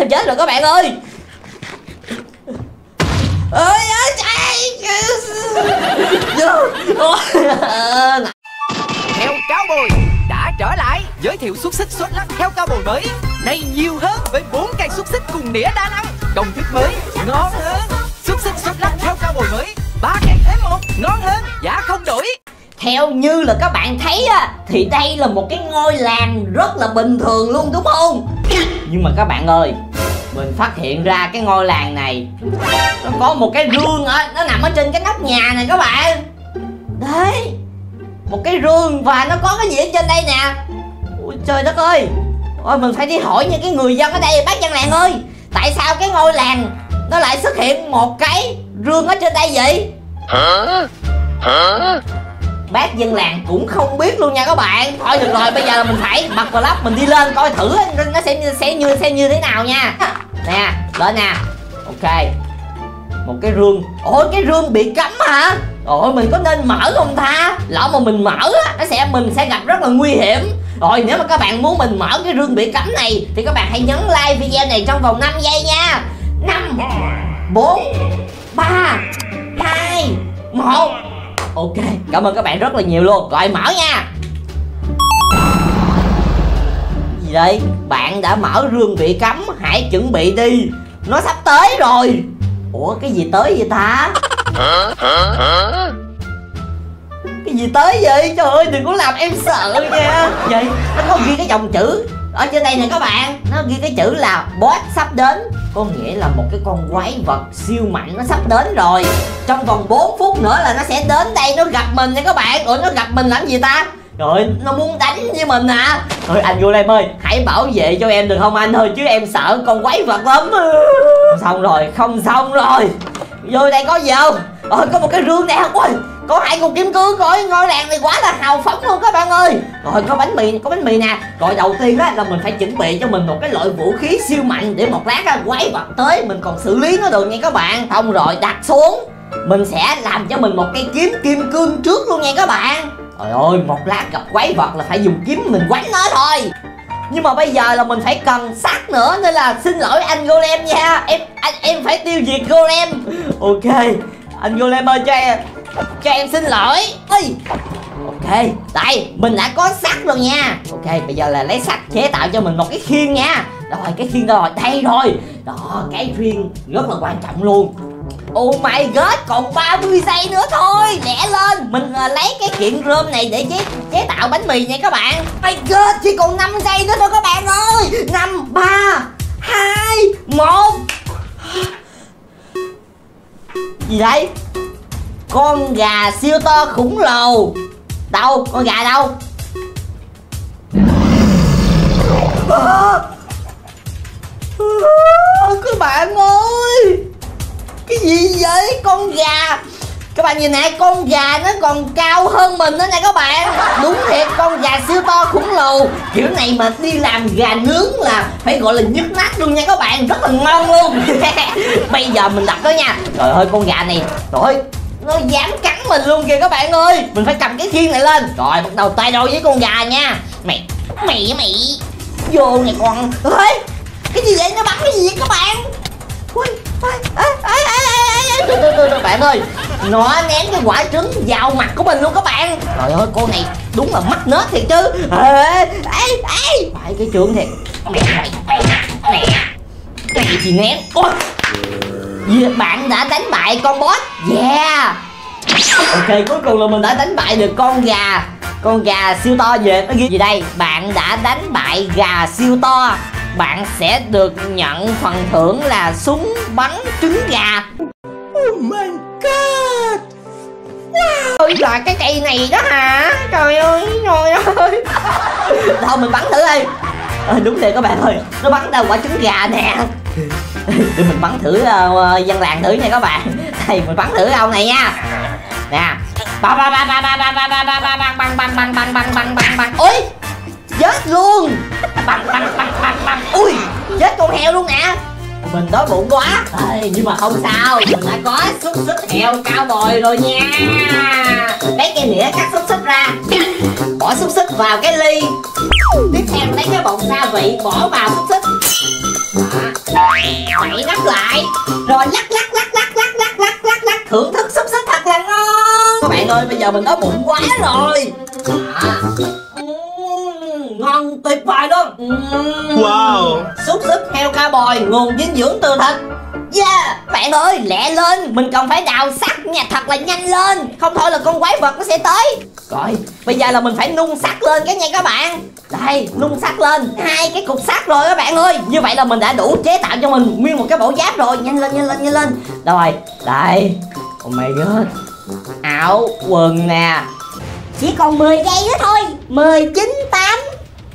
sắp chết rồi các bạn ơi? Ơi ơi chạy Heo cao bồi đã trở lại. Giới thiệu xúc xích sốt lắc heo cao bồi mới. Này nhiều hơn với bốn cây xúc xích cùng đĩa đa năng. Công thức mới ngon hơn. Xúc xích sốt lắc heo cao bồi mới. Ba cây thêm một ngon hơn. Giá không đổi. Theo như là các bạn thấy á thì đây là một cái ngôi làng rất là bình thường luôn đúng không nhưng mà các bạn ơi, mình phát hiện ra cái ngôi làng này, nó có một cái rương ở nó nằm ở trên cái nóc nhà này các bạn. Đấy, một cái rương và nó có cái gì ở trên đây nè. Ôi trời đất ơi. Ôi, mình phải đi hỏi những cái người dân ở đây, bác dân làng ơi, tại sao cái ngôi làng nó lại xuất hiện một cái rương ở trên đây vậy? Bác dân làng cũng không biết luôn nha các bạn. Thôi được rồi, bây giờ là mình phải bật vào lắp mình đi lên coi thử nó sẽ sẽ như sẽ như thế nào nha. Nè, lên nè. Ok. Một cái rương. Ôi, cái rương bị cấm hả? Ôi mình có nên mở không ta? Lỡ mà mình mở á, nó sẽ, mình sẽ gặp rất là nguy hiểm. Rồi, nếu mà các bạn muốn mình mở cái rương bị cấm này, thì các bạn hãy nhấn like video này trong vòng 5 giây nha. 5 4 3 2 1 Ok, cảm ơn các bạn rất là nhiều luôn Rồi mở nha Gì đây? Bạn đã mở rương bị cấm Hãy chuẩn bị đi Nó sắp tới rồi Ủa cái gì tới vậy ta? Cái gì tới vậy? Trời ơi đừng có làm em sợ nha Vậy nó có ghi cái dòng chữ ở trên đây nè các bạn Nó ghi cái chữ là boss sắp đến. Có nghĩa là một cái con quái vật siêu mạnh nó sắp đến rồi. Trong vòng 4 phút nữa là nó sẽ đến đây nó gặp mình nha các bạn. Ủa nó gặp mình làm gì ta? Rồi nó muốn đánh với mình à? Thôi anh vui em ơi hãy bảo vệ cho em được không anh thôi chứ em sợ con quái vật lắm. Xong rồi không xong rồi. Vô đây có gì không? Ờ, có một cái rương nè ui có hai cục kim cương rồi ngôi làng này quá là hào phóng luôn các bạn ơi. Rồi, có bánh mì, có bánh mì nè. Rồi đầu tiên á, là mình phải chuẩn bị cho mình một cái loại vũ khí siêu mạnh để một lát á, quái vật tới, mình còn xử lý nó được nha các bạn. Xong rồi, đặt xuống. Mình sẽ làm cho mình một cây kiếm kim cương trước luôn nha các bạn. Trời ơi, một lát gặp quái vật là phải dùng kiếm mình quánh nó thôi. Nhưng mà bây giờ là mình phải cần sắt nữa, nên là xin lỗi anh golem nha. Em, anh, em phải tiêu diệt golem. Ok, anh golem ơi cho em cho em xin lỗi. Ê. ok. Đây mình đã có sắt rồi nha. Ok bây giờ là lấy sắt chế tạo cho mình một cái khiên nha. Rồi cái khiên đâu rồi đây rồi. Đó cái khiên rất là quan trọng luôn. Oh my god, còn 30 giây nữa thôi. Lẹ lên. Mình uh, lấy cái kiện rơm này để chế chế tạo bánh mì nha các bạn. Oh my god, chỉ còn 5 giây nữa thôi các bạn ơi. 5, 3, 2, 1 Gì đây con gà siêu to khủng lồ. Đâu con gà đâu? À, các bạn ơi cái gì vậy? Con gà. Các bạn nhìn nè con gà nó còn cao hơn mình đó nè các bạn. Đúng thiệt con gà siêu to khủng lồ. Kiểu này mà đi làm gà nướng là phải gọi là nhức nát luôn nha các bạn rất là ngon luôn. Bây giờ mình đặt đó nha. Trời ơi con gà này trời nó dám cắn mình luôn kìa các bạn ơi. Mình phải cầm cái khiên này lên. Rồi, bắt đầu tay đôi với con gà nha. Mày mày mày vô này con. Ơi cái gì vậy? Nó bắn cái gì vậy các bạn? Ui từ từ các bạn ơi. Nó ném cái quả trứng vào mặt của mình luôn các bạn. Trời ơi, con này đúng là mắt nết thiệt chứ. Ê ê ê. Phải cái trường thiệt. Mẹ mẹ mẹ cái gì ném. Ôi bạn đã đánh bại con boss. Yeah. Ok cuối cùng là mình đã đánh bại được con gà. Con gà siêu to về Nó ghi gì đây? Bạn đã đánh bại gà siêu to. Bạn sẽ được nhận phần thưởng là súng bắn trứng gà. Oh my god. Wow. Là cái cây này đó hả? Trời ơi Trời ơi. Thôi mình bắn thử đi à, Đúng rồi các bạn ơi Nó bắn ra quả trứng gà nè để mình bắn thử uh, dân làng thử nha các bạn. Thầy mình bắn thử ông này nha. Nè. Ba ba ba ba ba ba ba ba ba ba băng băng băng băng băng băng băng băng. Băng ui chết luôn. Băng băng băng băng băng. Ui chết con heo luôn nè. Mình đói bụng quá. Ê, nhưng mà không sao. Mình đã có xúc xích heo cao bồi rồi nha. Lấy cái nĩa cắt xúc xích ra. Bỏ xúc xích vào cái ly. Tiếp theo lấy cái bột gia vị bỏ vào xúc xích lại. Rồi lắc lắc lắc lắc lắc lắc lắc lắc lắc thưởng thức xúc xích thật là ngon. Các bạn ơi bây giờ mình đói bụng quá rồi. À. Uhm, ngon tuyệt vời luôn. Uhm, Wow. xúc xích heo ca bòi nguồn dinh dưỡng từ thịt. Yeah, bạn ơi, lẹ lên, mình cần phải đào sắt nha, thật là nhanh lên. Không thôi là con quái vật nó sẽ tới rồi, bây giờ là mình phải nung sắt lên cái nha các bạn. Đây, nung sắt lên, hai cái cục sắt rồi các bạn ơi. Như vậy là mình đã đủ chế tạo cho mình nguyên một cái bộ giáp rồi. Nhanh lên, nhanh lên, nhanh lên. Rồi, đây. Oh my god. Áo, quần nè. Chỉ còn 10 giây nữa thôi. 10, 9, 8,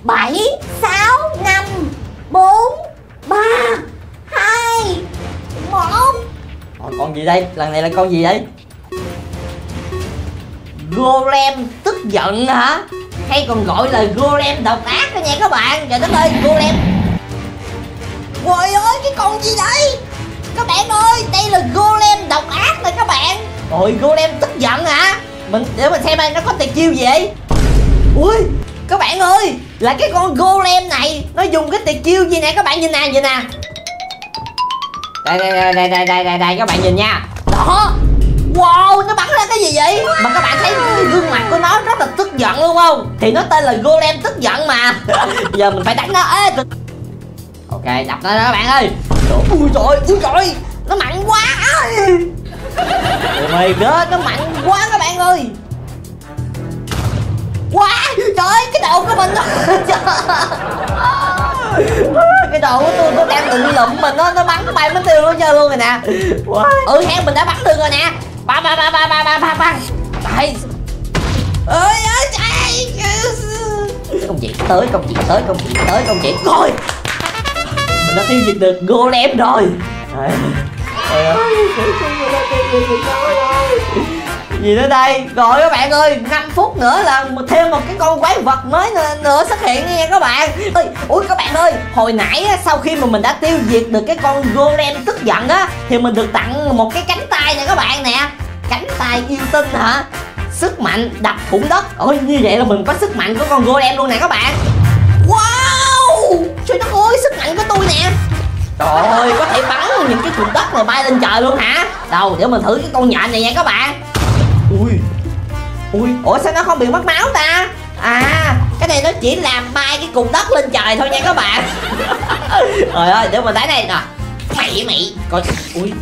7, 6, 5, 4, 3, 2, 1 Rồi, con gì đây? Lần này là con gì đây? Golem tức giận hả? Hay còn gọi là Golem độc ác đó nha các bạn Trời đất ơi, Golem Trời ơi, cái con gì đây? Các bạn ơi, đây là Golem độc ác nè các bạn Rồi, Golem tức giận hả? Mình, để mình xem đây, nó có tuyệt chiêu gì vậy? Ui, các bạn ơi Là cái con Golem này Nó dùng cái tuyệt chiêu gì nè các bạn nhìn nè, nhìn nè đây đây đây đây đây đây, đây các bạn nhìn nha đó wow nó bắn ra cái gì vậy? Mà các bạn thấy gương mặt của nó rất là tức giận luôn không? Thì nó tên là golem tức giận mà. Giờ mình phải đánh nó. Ê ok đập nó đó các bạn ơi. Ui trời ui trời. Nó mặn quá my god nó mặn quá các bạn ơi. Wow, trời ơi, cái đầu của mình nó Cái đầu của tôi nó đang đụng lụm mình nó, nó bắn bay mất tiêu luôn chơi luôn rồi nè. Ừ heo mình đã bắn được rồi nè Ba ba ba ba ba ba ba ba. Trời ơi ơi trời Công chuyện tới, công chuyện tới, công chuyện tới, công chuyện Rồi Mình đã tiêu diệt được golem rồi. Gì nữa đây? Rồi các bạn ơi 5 phút nữa là thêm một cái con quái vật mới nữa, nữa xuất hiện nha các bạn. Ơi ui các bạn ơi hồi nãy sau khi mà mình đã tiêu diệt được cái con golem tức giận á thì mình được tặng một cái cánh tay nè các bạn nè tay yêu tinh hả? Sức mạnh đập thủng đất. Ôi như vậy là mình có sức mạnh của con golem luôn nè các bạn. Wow! Trời đất ơi sức mạnh của tôi nè. Trời ơi, có thể bắn những cái cục đất này bay lên trời luôn hả? Đâu, để mình thử cái con nhện này nha các bạn. Ui. Ui, ủa sao nó không bị mất máu ta? À, cái này nó chỉ làm bay cái cục đất lên trời thôi nha các bạn. Trời ơi, để mình thấy đây nè. Mày mày, coi. Ui.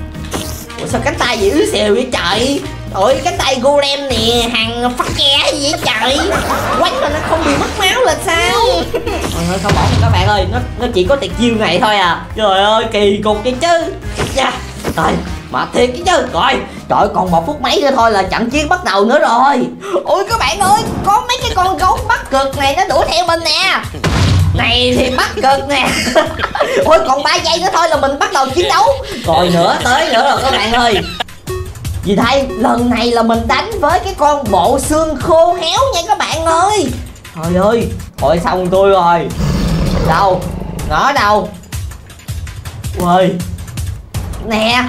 Ủa sao cánh tay gì ứ xèo vậy trời Ôi cánh tay golem nè, Hàng phát ke gì vậy trời? Quánh mà nó không bị mất máu là sao? Trời ơi, không ổn các bạn ơi, Nó nó chỉ có tiệc chiêu này thôi à. Trời ơi, kỳ cục vậy chứ. Dạ Rồi mà thiệt cái chứ. Rồi, Trời, còn một phút mấy nữa thôi là trận chiến bắt đầu nữa rồi. Ôi, các bạn ơi, Có mấy cái con gấu bắt cực này nó đuổi theo mình nè. Này thì bắt cực nè. Ôi, còn 3 giây nữa thôi là mình bắt đầu chiến đấu. Rồi, nữa tới nữa rồi các bạn ơi. Vì đây lần này là mình đánh với cái con bộ xương khô héo nha các bạn ơi. Trời ơi Thôi xong tôi rồi. Đâu? Ngõ đâu? Ui Nè.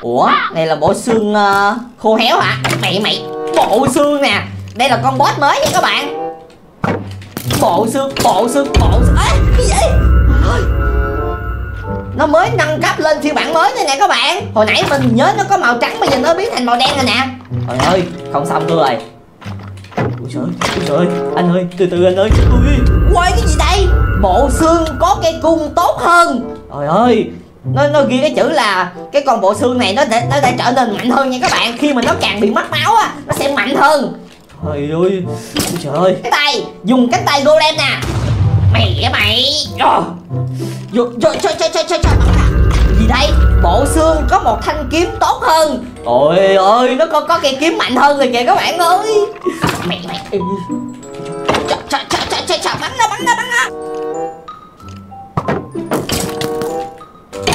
Ủa này là bộ xương uh, khô héo hả? Mày mày Bộ xương nè. Đây là con boss mới nha các bạn. Bộ xương Bộ xương Bộ xương. Ê cái gì nó mới nâng cấp lên phiên bản mới này nè các bạn. Hồi nãy mình nhớ nó có màu trắng Bây giờ nó biến thành màu đen rồi nè. Trời ơi không xong tôi rồi. Ôi trời ơi, ôi trời ơi, anh ơi, từ từ anh ơi. Ui, quay cái gì đây? Bộ xương có cây cung tốt hơn. Trời ơi. Nó nó ghi cái chữ là cái con bộ xương này nó để nó đã trở nên mạnh hơn nha các bạn. Khi mà nó càng bị mất máu á nó sẽ mạnh hơn. Trời ơi. Ôi trời ơi. Cái tay dùng cánh tay golem nè á mày. Ờ. vô vô cho cho cho cho cho gì đây? Bộ xương có một thanh kiếm tốt hơn. Ôi ơi nó có có cây kiếm mạnh hơn rồi kìa các bạn ơi. Mày ừ. cho cho cho cho cho cho bắn nó bắn nó bắn nó.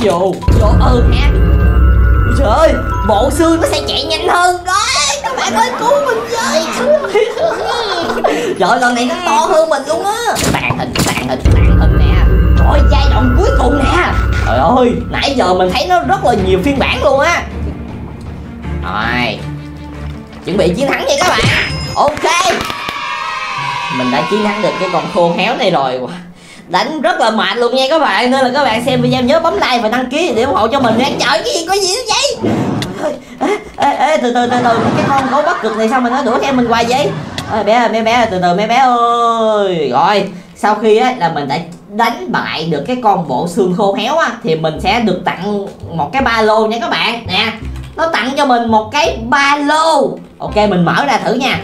Vô vô ừ. Ôi trời ơi bộ xương nó sẽ chạy nhanh hơn. Đó các bạn ơi cứu mình với trời lần này nó to hơn mình luôn á. Tàn hình tàn hình tàn hình nè. Rồi giai đoạn cuối cùng nè. Trời ơi nãy giờ mình thấy nó rất là nhiều phiên bản luôn á. Rồi. Chuẩn bị chiến thắng nha các bạn. Ok. Mình đã chiến thắng được cái con khô héo này rồi. Đánh rất là mệt luôn nha các bạn. Nên là các bạn xem video nhớ bấm like và đăng ký để ủng hộ cho mình nha. Trời cái gì có gì vậy? Ê, ê, ê, từ từ từ từ. Cái con gấu bắt cực này sao mà nó đuổi theo mình hoài vậy? Ơi bé ơi, bé bé từ từ bé bé ơi. Rồi sau khi á là mình đã đánh bại được cái con bộ xương khô héo á thì mình sẽ được tặng một cái ba lô nha các bạn. Nè nó tặng cho mình một cái ba lô. Ok mình mở ra thử nha.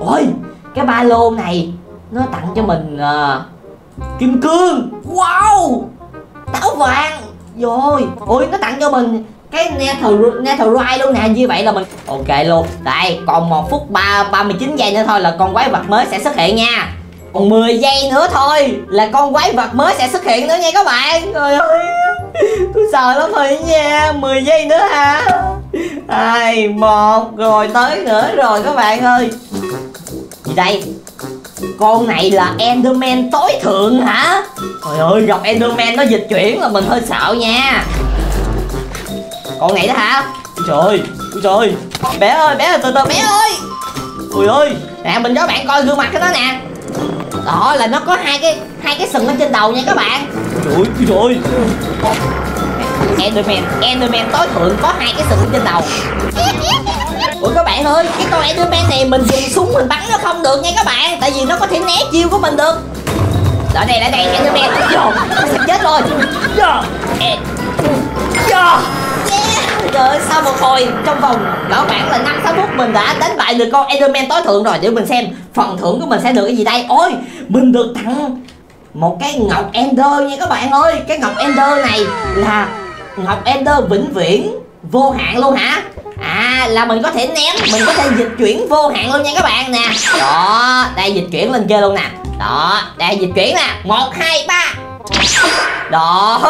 Ôi cái ba lô này nó tặng cho mình uh, kim cương. Wow táo vàng. Rồi ôi nó tặng cho mình cái nether netherite luôn nè, như vậy là mình ok luôn. Đây, còn một phút ba ba mươi chín giây nữa thôi là con quái vật mới sẽ xuất hiện nha. Còn 10 giây nữa thôi là con quái vật mới sẽ xuất hiện nữa nha các bạn. Trời ơi, Tôi sợ lắm rồi nha. 10 giây nữa hả? Hai một, rồi tới nữa rồi các bạn ơi. Gì đây, con này là Enderman tối thượng hả? Trời ơi, gặp Enderman nó dịch chuyển là mình hơi sợ nha. Con này đó hả? Trời trời. Bé ơi bé ơi từ từ bé ơi. Ôi ơi. Nè mình cho bạn coi gương mặt của nó nè. Đó là nó có hai cái hai cái sừng ở trên đầu nha các bạn. Trời ơi trời. Enderman Enderman tối thượng có hai cái sừng trên đầu. Ủa các bạn ơi Cái con Enderman này mình dùng súng mình bắn nó không được nha các bạn. Tại vì nó có thể né chiêu của mình được. Đó đây lại đây Enderman. Vô Nó sắp chết rồi. Vô Vô Trời ơi, sau một hồi trong vòng đó khoảng là 5 6 phút mình đã đánh bại được con Enderman tối thượng rồi để mình xem phần thưởng của mình sẽ được cái gì đây. Ôi, mình được tặng một cái ngọc Ender nha các bạn ơi. Cái ngọc Ender này là ngọc Ender vĩnh viễn vô hạn luôn hả? À là mình có thể ném, mình có thể dịch chuyển vô hạn luôn nha các bạn nè. Đó, đây dịch chuyển lên chơi luôn nè. Đó, đây dịch chuyển nè. 1 2 3 đó.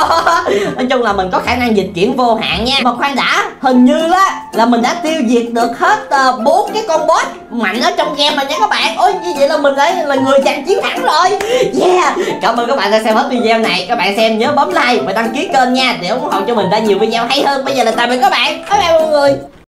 Nói chung là mình có khả năng dịch chuyển vô hạn nha. Mà khoan đã hình như là là mình đã tiêu diệt được hết ờ, bốn uh, cái con boss mạnh ở trong game rồi nha các bạn. Ôi như vậy là mình đã là người giành chiến thắng rồi. Yeah. Cảm ơn các bạn đã xem hết video này. Các bạn xem nhớ bấm like và đăng ký kênh nha để ủng hộ cho mình ra nhiều video hay hơn. Bây giờ là tạm biệt các bạn. Bye bye mọi người.